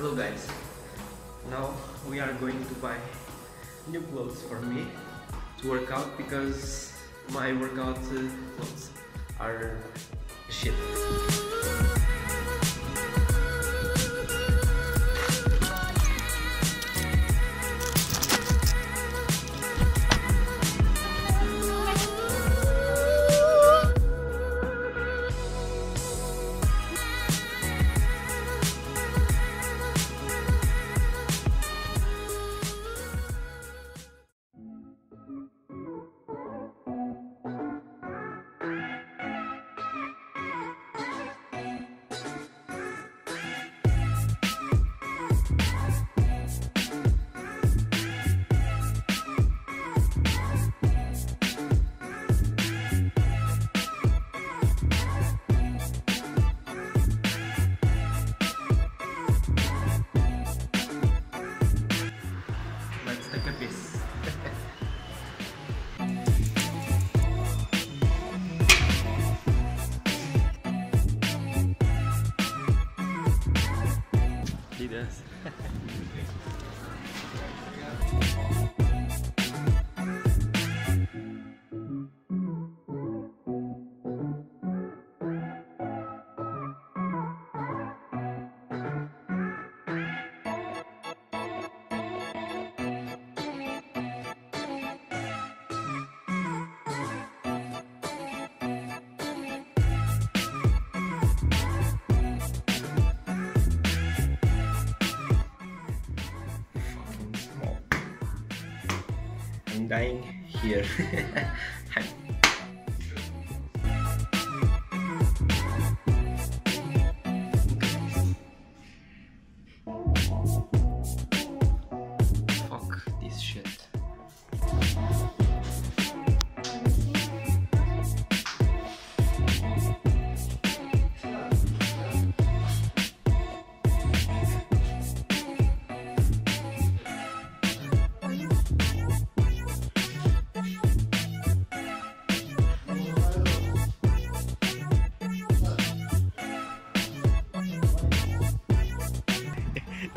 Hello guys, now we are going to buy new clothes for me to work out because my workout uh, clothes are shit. Piece. he does. dying here.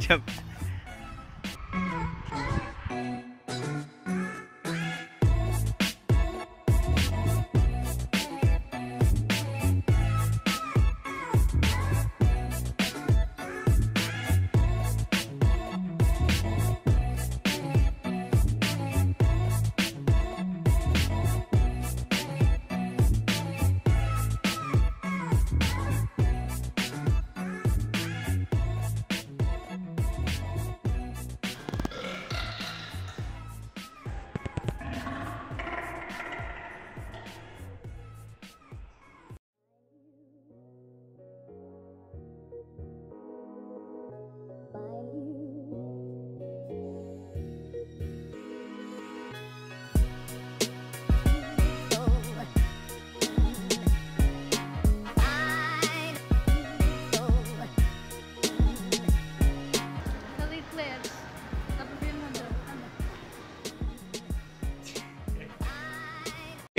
нет.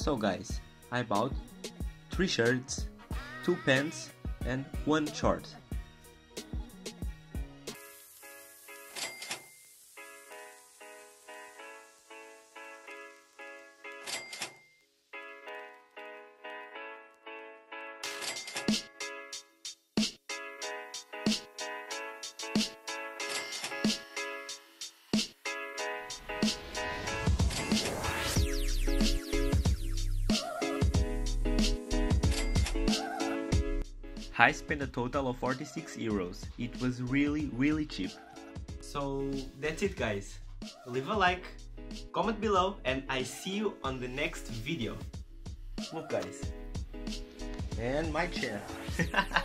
So guys, I bought three shirts, two pants, and one short. I spent a total of 46 euros. It was really, really cheap. So that's it guys. Leave a like, comment below and I see you on the next video. Look guys. And my chair.